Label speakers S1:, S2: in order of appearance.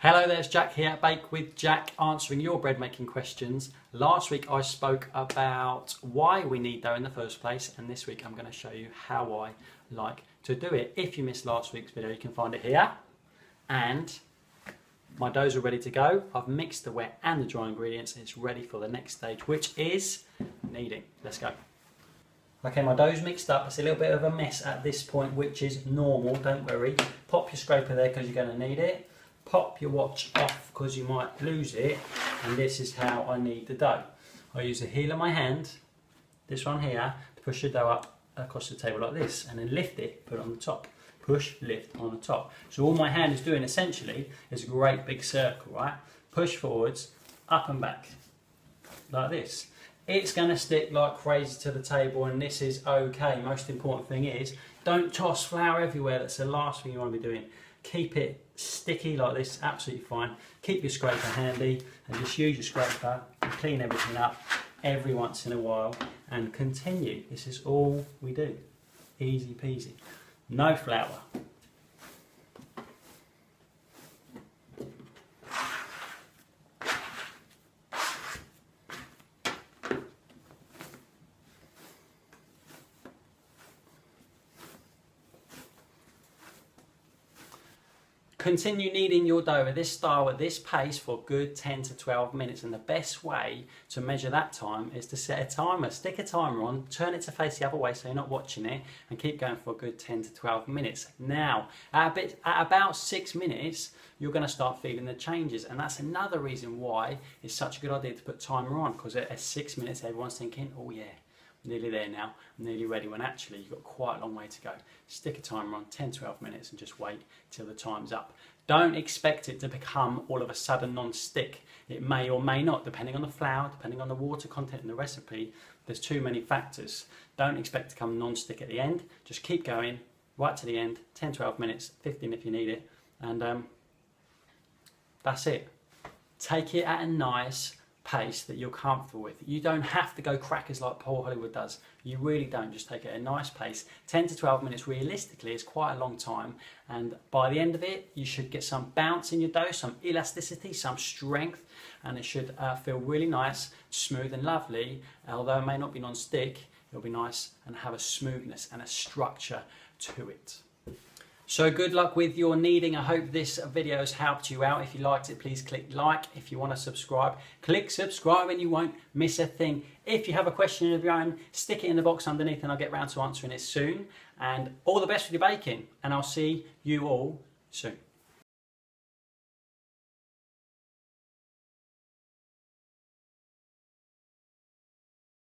S1: Hello there, it's Jack here, at Bake with Jack, answering your bread making questions. Last week I spoke about why we knead dough in the first place, and this week I'm going to show you how I like to do it. If you missed last week's video, you can find it here. And my doughs are ready to go. I've mixed the wet and the dry ingredients, and it's ready for the next stage, which is kneading. Let's go. Okay, my dough's mixed up. It's a little bit of a mess at this point, which is normal, don't worry. Pop your scraper there because you're going to need it pop your watch off because you might lose it and this is how I knead the dough. I use the heel of my hand, this one here, to push the dough up across the table like this and then lift it, put it on the top. Push, lift on the top. So all my hand is doing essentially is a great big circle, right? Push forwards, up and back, like this. It's going to stick like crazy to the table and this is okay. Most important thing is don't toss flour everywhere. That's the last thing you want to be doing. Keep it sticky like this, absolutely fine. Keep your scraper handy and just use your scraper and clean everything up every once in a while and continue. This is all we do. Easy peasy. No flour. Continue kneading your dough at this style, at this pace for a good 10 to 12 minutes. And the best way to measure that time is to set a timer. Stick a timer on, turn it to face the other way so you're not watching it, and keep going for a good 10 to 12 minutes. Now, at, bit, at about six minutes, you're going to start feeling the changes. And that's another reason why it's such a good idea to put timer on, because at, at six minutes, everyone's thinking, oh yeah, nearly there now, I'm nearly ready, when actually you've got quite a long way to go. Stick a timer on 10 12 minutes and just wait till the time's up. Don't expect it to become all of a sudden non-stick. It may or may not, depending on the flour, depending on the water content in the recipe. There's too many factors. Don't expect to come non-stick at the end. Just keep going right to the end, 10 12 minutes, 15 if you need it, and um, that's it. Take it at a nice pace that you're comfortable with. You don't have to go crackers like Paul Hollywood does. You really don't. Just take it at a nice pace. 10 to 12 minutes realistically is quite a long time. And by the end of it, you should get some bounce in your dough, some elasticity, some strength, and it should uh, feel really nice, smooth and lovely. Although it may not be non-stick, it'll be nice and have a smoothness and a structure to it. So good luck with your kneading. I hope this video has helped you out. If you liked it, please click like. If you want to subscribe, click subscribe and you won't miss a thing. If you have a question of your own, stick it in the box underneath and I'll get round to answering it soon. And all the best with your baking and I'll see you all soon.